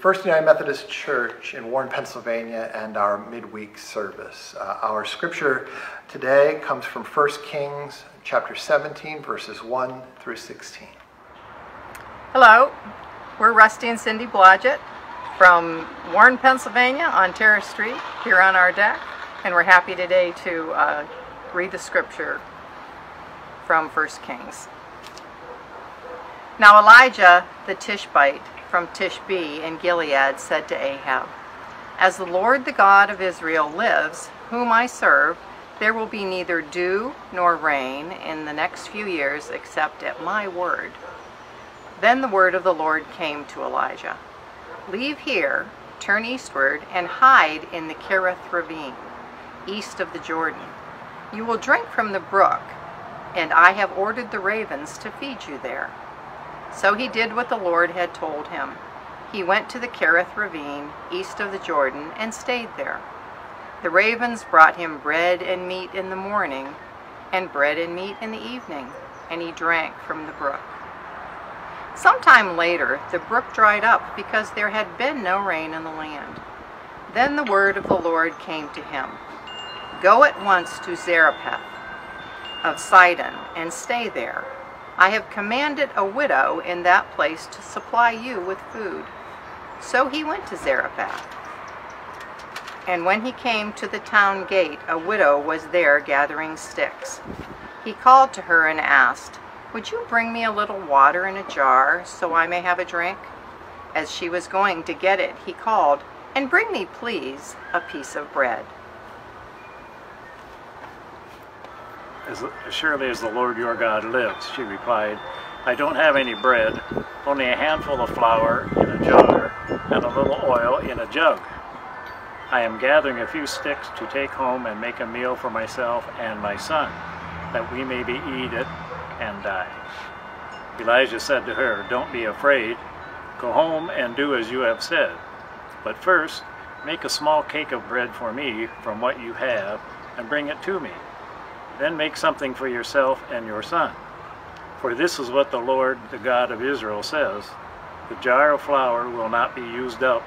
First United Methodist Church in Warren, Pennsylvania, and our midweek service. Uh, our scripture today comes from 1 Kings chapter 17, verses 1 through 16. Hello, we're Rusty and Cindy Blodgett from Warren, Pennsylvania on Terrace Street here on our deck, and we're happy today to uh, read the scripture from 1 Kings. Now Elijah the Tishbite from Tishbe in Gilead said to Ahab, As the Lord the God of Israel lives, whom I serve, there will be neither dew nor rain in the next few years except at my word. Then the word of the Lord came to Elijah Leave here, turn eastward, and hide in the Kerith ravine, east of the Jordan. You will drink from the brook, and I have ordered the ravens to feed you there. So he did what the Lord had told him. He went to the Kerith ravine, east of the Jordan, and stayed there. The ravens brought him bread and meat in the morning, and bread and meat in the evening, and he drank from the brook. Some time later, the brook dried up because there had been no rain in the land. Then the word of the Lord came to him Go at once to Zarephath of Sidon and stay there. I have commanded a widow in that place to supply you with food. So he went to Zarephath. And when he came to the town gate, a widow was there gathering sticks. He called to her and asked, Would you bring me a little water in a jar so I may have a drink? As she was going to get it, he called, And bring me, please, a piece of bread. As surely as the Lord your God lives, she replied, I don't have any bread, only a handful of flour in a jar and a little oil in a jug. I am gathering a few sticks to take home and make a meal for myself and my son, that we may be eat it and die. Elijah said to her, Don't be afraid. Go home and do as you have said. But first, make a small cake of bread for me from what you have, and bring it to me. Then make something for yourself and your son. For this is what the Lord, the God of Israel, says The jar of flour will not be used up,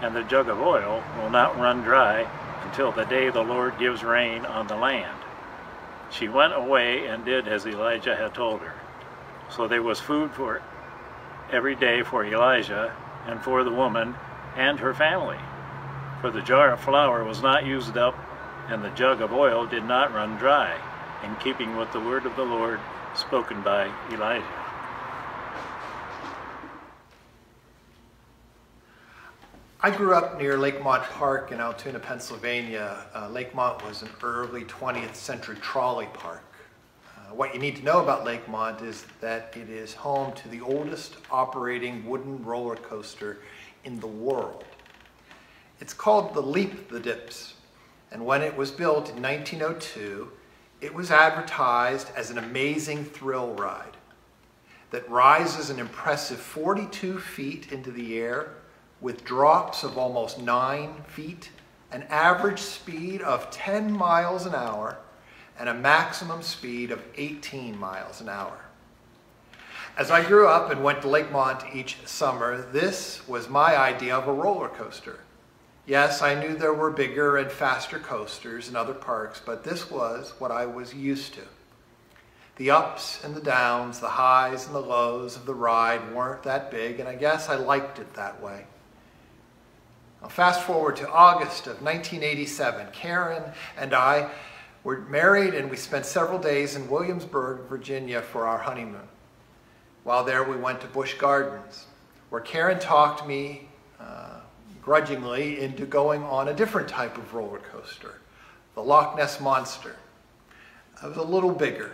and the jug of oil will not run dry until the day the Lord gives rain on the land. She went away and did as Elijah had told her. So there was food for every day for Elijah and for the woman and her family. For the jar of flour was not used up, and the jug of oil did not run dry in keeping with the word of the Lord spoken by Elijah. I grew up near Lakemont Park in Altoona, Pennsylvania. Uh, Lakemont was an early 20th century trolley park. Uh, what you need to know about Lakemont is that it is home to the oldest operating wooden roller coaster in the world. It's called the Leap the Dips, and when it was built in 1902, it was advertised as an amazing thrill ride that rises an impressive 42 feet into the air with drops of almost 9 feet, an average speed of 10 miles an hour, and a maximum speed of 18 miles an hour. As I grew up and went to Lakemont each summer, this was my idea of a roller coaster. Yes, I knew there were bigger and faster coasters in other parks, but this was what I was used to. The ups and the downs, the highs and the lows of the ride weren't that big, and I guess I liked it that way. Now, fast forward to August of 1987. Karen and I were married, and we spent several days in Williamsburg, Virginia for our honeymoon. While there, we went to Busch Gardens, where Karen talked me uh, grudgingly into going on a different type of roller coaster, the Loch Ness Monster. It was a little bigger,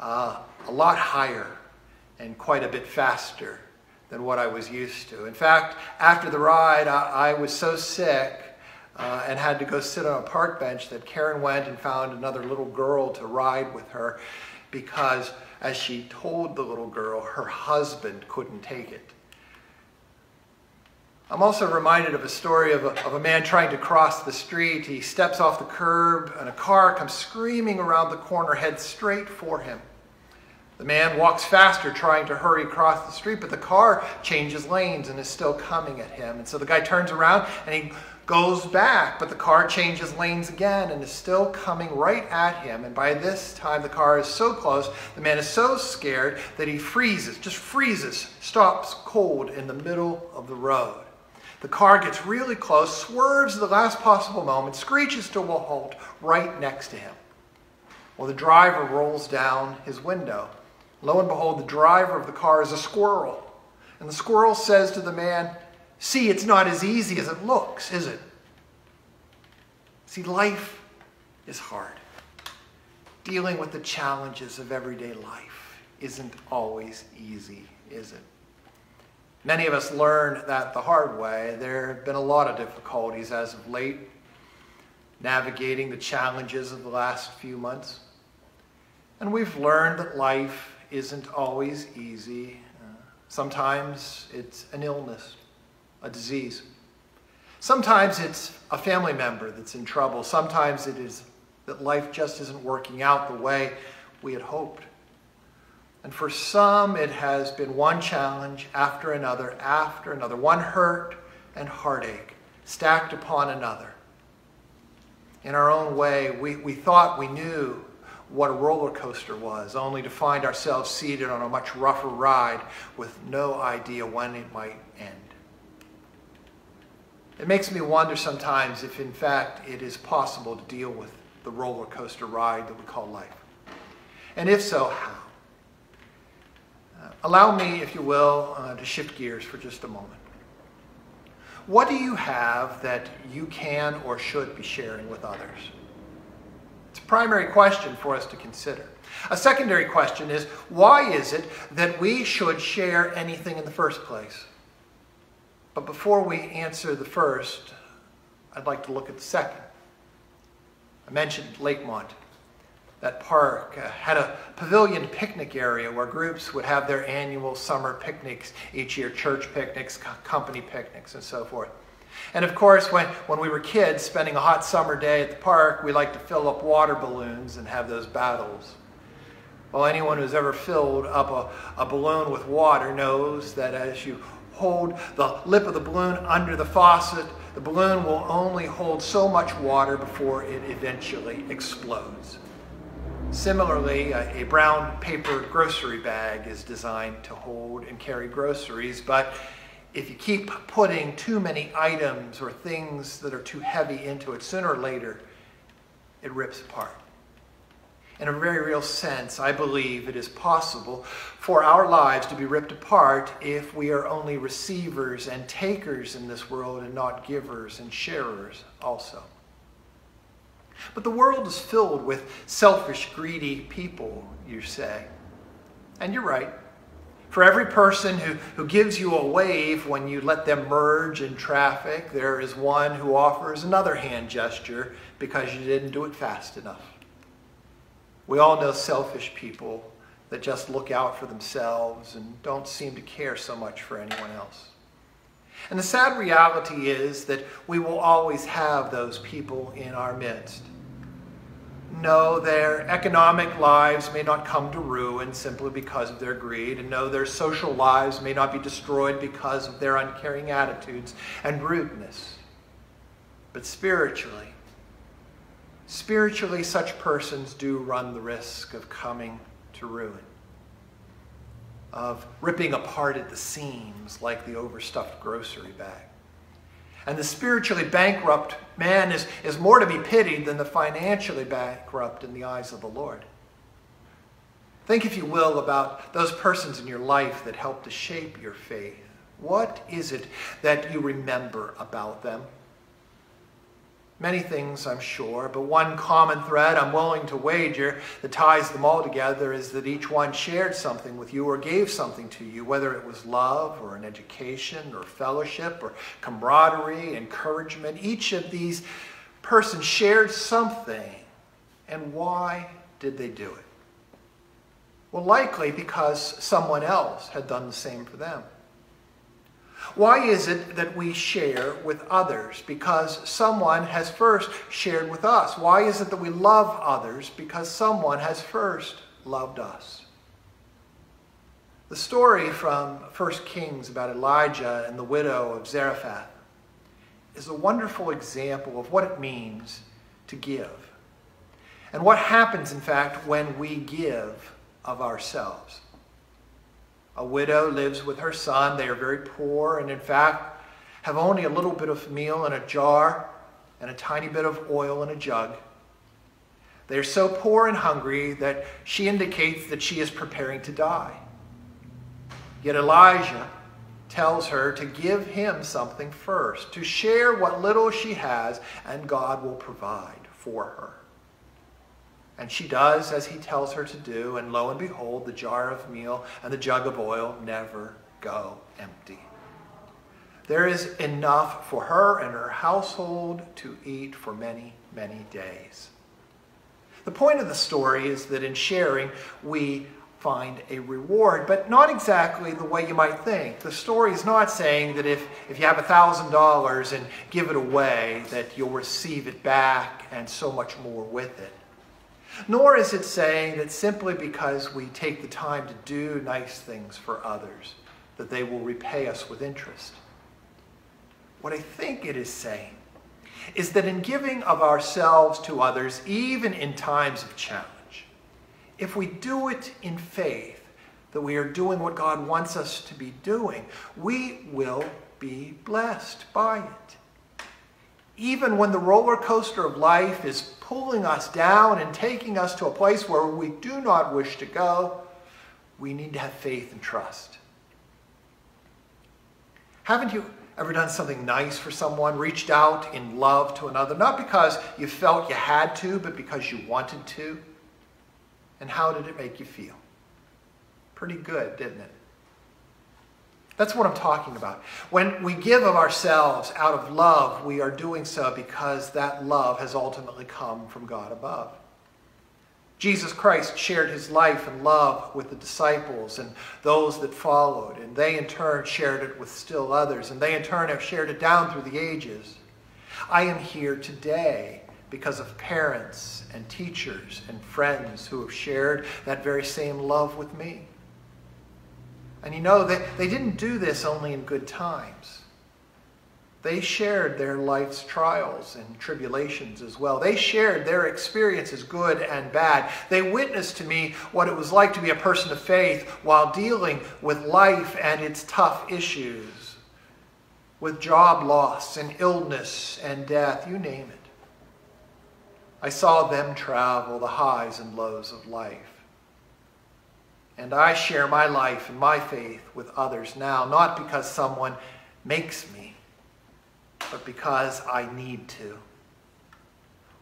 uh, a lot higher, and quite a bit faster than what I was used to. In fact, after the ride, I, I was so sick uh, and had to go sit on a park bench that Karen went and found another little girl to ride with her because, as she told the little girl, her husband couldn't take it. I'm also reminded of a story of a, of a man trying to cross the street. He steps off the curb, and a car comes screaming around the corner, heads straight for him. The man walks faster, trying to hurry across the street, but the car changes lanes and is still coming at him. And so the guy turns around and he goes back, but the car changes lanes again and is still coming right at him. And by this time, the car is so close, the man is so scared that he freezes, just freezes, stops cold in the middle of the road. The car gets really close, swerves at the last possible moment, screeches to a halt right next to him. Well, the driver rolls down his window Lo and behold, the driver of the car is a squirrel. And the squirrel says to the man, See, it's not as easy as it looks, is it? See, life is hard. Dealing with the challenges of everyday life isn't always easy, is it? Many of us learned that the hard way. There have been a lot of difficulties as of late navigating the challenges of the last few months. And we've learned that life isn't always easy. Uh, sometimes it's an illness, a disease. Sometimes it's a family member that's in trouble. Sometimes it is that life just isn't working out the way we had hoped. And for some, it has been one challenge after another, after another, one hurt and heartache stacked upon another. In our own way, we, we thought we knew what a roller coaster was, only to find ourselves seated on a much rougher ride with no idea when it might end. It makes me wonder sometimes if, in fact, it is possible to deal with the roller coaster ride that we call life. And if so, how? Allow me, if you will, uh, to shift gears for just a moment. What do you have that you can or should be sharing with others? It's a primary question for us to consider. A secondary question is why is it that we should share anything in the first place? But before we answer the first, I'd like to look at the second. I mentioned Lakemont. That park uh, had a pavilion picnic area where groups would have their annual summer picnics each year church picnics, company picnics, and so forth. And of course, when, when we were kids, spending a hot summer day at the park, we liked to fill up water balloons and have those battles. Well, anyone who's ever filled up a, a balloon with water knows that as you hold the lip of the balloon under the faucet, the balloon will only hold so much water before it eventually explodes. Similarly, a, a brown paper grocery bag is designed to hold and carry groceries, but if you keep putting too many items or things that are too heavy into it, sooner or later, it rips apart. In a very real sense, I believe it is possible for our lives to be ripped apart if we are only receivers and takers in this world and not givers and sharers also. But the world is filled with selfish, greedy people, you say. And you're right. For every person who, who gives you a wave when you let them merge in traffic, there is one who offers another hand gesture because you didn't do it fast enough. We all know selfish people that just look out for themselves and don't seem to care so much for anyone else. And the sad reality is that we will always have those people in our midst. No, their economic lives may not come to ruin simply because of their greed, and no, their social lives may not be destroyed because of their uncaring attitudes and rudeness. But spiritually, spiritually, such persons do run the risk of coming to ruin, of ripping apart at the seams like the overstuffed grocery bag. And the spiritually bankrupt man is, is more to be pitied than the financially bankrupt in the eyes of the Lord. Think, if you will, about those persons in your life that helped to shape your faith. What is it that you remember about them? Many things, I'm sure, but one common thread I'm willing to wager that ties them all together is that each one shared something with you or gave something to you, whether it was love or an education or fellowship or camaraderie, encouragement. Each of these persons shared something. And why did they do it? Well, likely because someone else had done the same for them. Why is it that we share with others? Because someone has first shared with us. Why is it that we love others? Because someone has first loved us. The story from 1 Kings about Elijah and the widow of Zarephath is a wonderful example of what it means to give. And what happens, in fact, when we give of ourselves. A widow lives with her son. They are very poor and, in fact, have only a little bit of meal in a jar and a tiny bit of oil in a jug. They are so poor and hungry that she indicates that she is preparing to die. Yet Elijah tells her to give him something first, to share what little she has, and God will provide for her. And she does as he tells her to do, and lo and behold, the jar of meal and the jug of oil never go empty. There is enough for her and her household to eat for many, many days. The point of the story is that in sharing, we find a reward, but not exactly the way you might think. The story is not saying that if, if you have $1,000 and give it away, that you'll receive it back and so much more with it. Nor is it saying that simply because we take the time to do nice things for others, that they will repay us with interest. What I think it is saying is that in giving of ourselves to others, even in times of challenge, if we do it in faith, that we are doing what God wants us to be doing, we will be blessed by it. Even when the roller coaster of life is pulling us down and taking us to a place where we do not wish to go, we need to have faith and trust. Haven't you ever done something nice for someone, reached out in love to another, not because you felt you had to, but because you wanted to? And how did it make you feel? Pretty good, didn't it? That's what I'm talking about. When we give of ourselves out of love, we are doing so because that love has ultimately come from God above. Jesus Christ shared his life and love with the disciples and those that followed, and they in turn shared it with still others, and they in turn have shared it down through the ages. I am here today because of parents and teachers and friends who have shared that very same love with me. And you know, they, they didn't do this only in good times. They shared their life's trials and tribulations as well. They shared their experiences, good and bad. They witnessed to me what it was like to be a person of faith while dealing with life and its tough issues, with job loss and illness and death, you name it. I saw them travel the highs and lows of life. And I share my life and my faith with others now, not because someone makes me, but because I need to.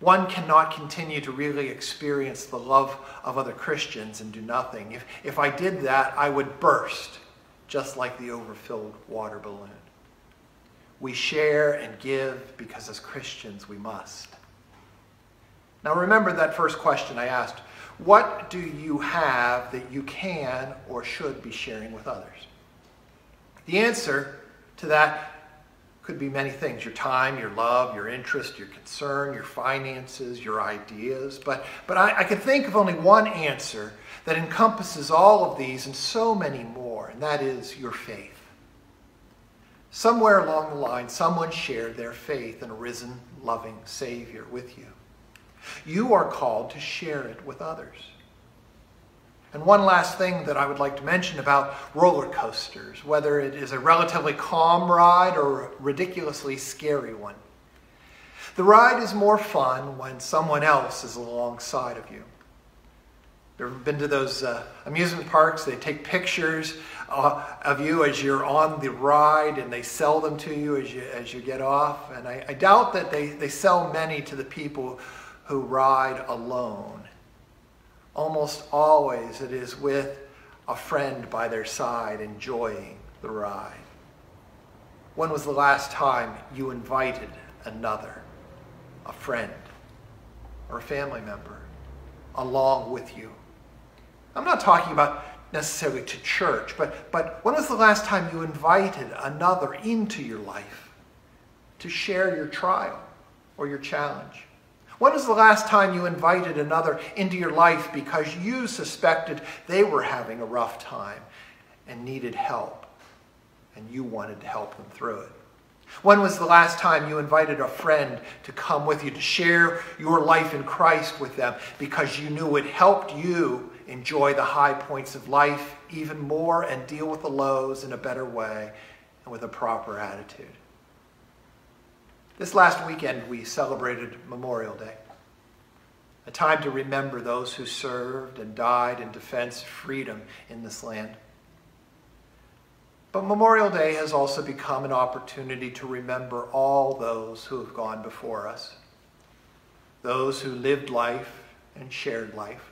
One cannot continue to really experience the love of other Christians and do nothing. If, if I did that, I would burst, just like the overfilled water balloon. We share and give because as Christians we must. Now remember that first question I asked. What do you have that you can or should be sharing with others? The answer to that could be many things your time, your love, your interest, your concern, your finances, your ideas. But, but I, I can think of only one answer that encompasses all of these and so many more, and that is your faith. Somewhere along the line, someone shared their faith in a risen, loving Savior with you. You are called to share it with others. And one last thing that I would like to mention about roller coasters, whether it is a relatively calm ride or a ridiculously scary one. The ride is more fun when someone else is alongside of you. Ever been to those uh, amusement parks? They take pictures uh, of you as you're on the ride and they sell them to you as you, as you get off. And I, I doubt that they, they sell many to the people who ride alone. Almost always it is with a friend by their side enjoying the ride. When was the last time you invited another, a friend or a family member, along with you? I'm not talking about necessarily to church, but, but when was the last time you invited another into your life to share your trial or your challenge? When was the last time you invited another into your life because you suspected they were having a rough time and needed help, and you wanted to help them through it? When was the last time you invited a friend to come with you to share your life in Christ with them because you knew it helped you enjoy the high points of life even more and deal with the lows in a better way and with a proper attitude? This last weekend, we celebrated Memorial Day, a time to remember those who served and died in defense of freedom in this land. But Memorial Day has also become an opportunity to remember all those who have gone before us, those who lived life and shared life,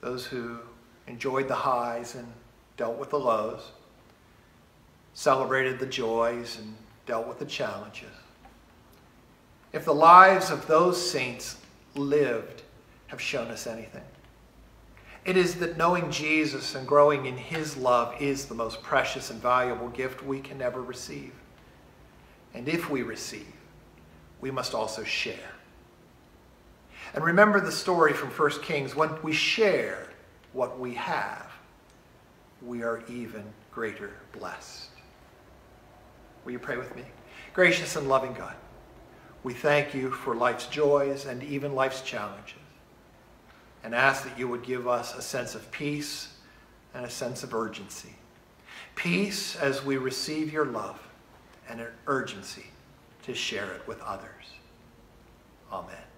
those who enjoyed the highs and dealt with the lows, celebrated the joys and dealt with the challenges. If the lives of those saints lived have shown us anything, it is that knowing Jesus and growing in his love is the most precious and valuable gift we can ever receive. And if we receive, we must also share. And remember the story from 1 Kings when we share what we have, we are even greater blessed. Will you pray with me? Gracious and loving God, we thank you for life's joys and even life's challenges and ask that you would give us a sense of peace and a sense of urgency. Peace as we receive your love and an urgency to share it with others. Amen.